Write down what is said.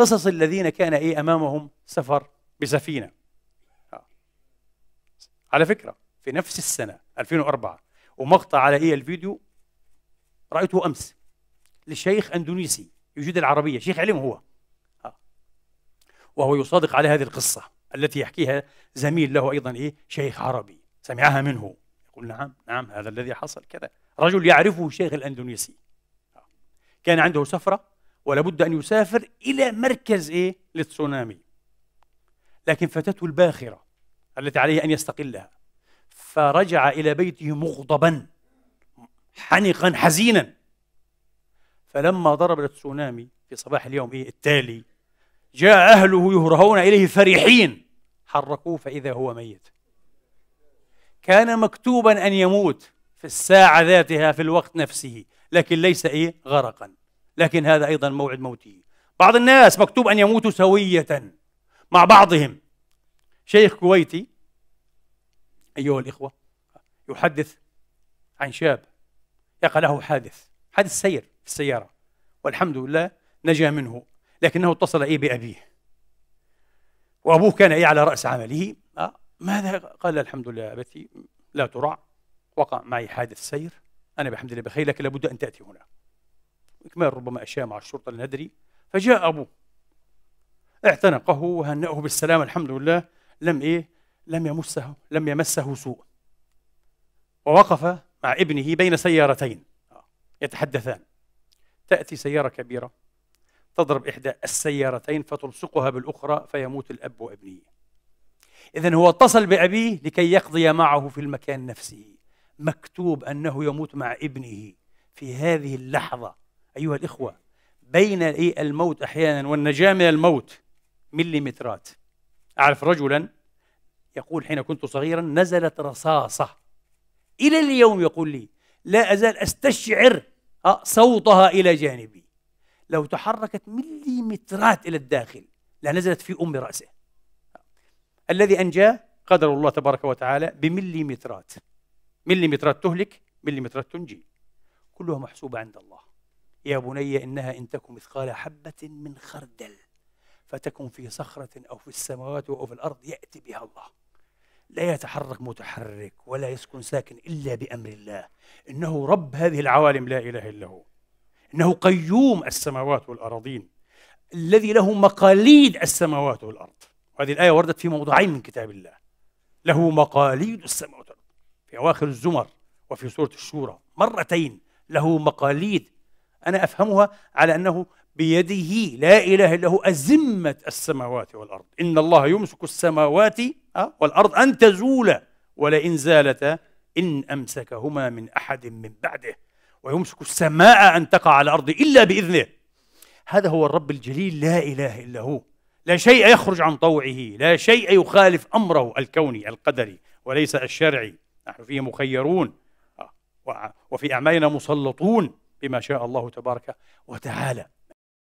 قصص الذين كان إيه أمامهم سفر بسفينة. على فكرة في نفس السنة 2004 ومقطع على إيه الفيديو رأيته أمس لشيخ أندونيسي يجيد العربية شيخ علم هو. وهو يصادق على هذه القصة التي يحكيها زميل له أيضا إيه شيخ عربي سمعها منه يقول نعم نعم هذا الذي حصل كذا رجل يعرفه الشيخ الأندونيسي. كان عنده سفرة ولابد أن يسافر إلى مركز إيه؟ للتسونامي. لكن فتته الباخرة التي عليه أن يستقلها فرجع إلى بيته مغضبا حنقا حزينا. فلما ضرب التسونامي في صباح اليوم إيه؟ التالي جاء أهله يهرهون إليه فرحين. حركوه فإذا هو ميت. كان مكتوبا أن يموت في الساعة ذاتها في الوقت نفسه لكن ليس إيه؟ غرقا. لكن هذا أيضا موعد موته بعض الناس مكتوب أن يموتوا سوية مع بعضهم. شيخ كويتي أيها الإخوة يحدث عن شاب يقع له حادث حادث سير في السيارة والحمد لله نجا منه لكنه اتصل إيه بأبيه. وأبوه كان إيه على رأس عمله. أه ماذا؟ قال الحمد لله أبتي لا ترع وقع معي حادث سير أنا بحمد الله بخير لكن لابد أن تأتي هنا. إكمال ربما أشياء مع الشرطة لا ندري. فجاء أبوه. اعتنقه وهنأه بالسلامة الحمد لله. لم إيه؟ لم يمسه لم يمسه سوء. ووقف مع ابنه بين سيارتين. يتحدثان. تأتي سيارة كبيرة. تضرب إحدى السيارتين فتلصقها بالأخرى فيموت الأب وابنه. إذا هو اتصل بأبيه لكي يقضي معه في المكان نفسه. مكتوب أنه يموت مع ابنه في هذه اللحظة. أيها الإخوة بين الموت أحيانا والنجاة من الموت مليمترات. أعرف رجلا يقول حين كنت صغيرا نزلت رصاصة. إلى اليوم يقول لي لا أزال أستشعر آه، صوتها إلى جانبي. لو تحركت مليمترات إلى الداخل لنزلت في أم رأسه. الذي أنجاه قدر الله تبارك وتعالى بمليمترات. مليمترات تهلك مليمترات تنجي. كلها محسوبة عند الله. يا بني إنها إن تكن مثقال حبة من خردل فتكن في صخرة أو في السماوات أو في الأرض يأتي بها الله. لا يتحرك متحرك ولا يسكن ساكن إلا بأمر الله. إنه رب هذه العوالم لا إله إلا هو. إنه قيوم السماوات والأراضين. الذي له مقاليد السماوات والأرض. وهذه الآية وردت في موضعين من كتاب الله. له مقاليد السماوات والأرض. في أواخر الزمر وفي سورة الشورى مرتين له مقاليد أنا أفهمها على أنه بيده لا إله إلا هو أزمة السماوات والأرض. إن الله يمسك السماوات آه، والأرض أن تزولا ولئن زالتا إن أمسكهما من أحد من بعده. ويمسك السماء أن تقع على الأرض إلا بإذنه. هذا هو الرب الجليل لا إله إلا هو. لا شيء يخرج عن طوعه لا شيء يخالف أمره الكوني القدري وليس الشرعي. نحن فيه مخيرون آه، وفي أعمالنا مسلطون. بما شاء الله تبارك وتعالى.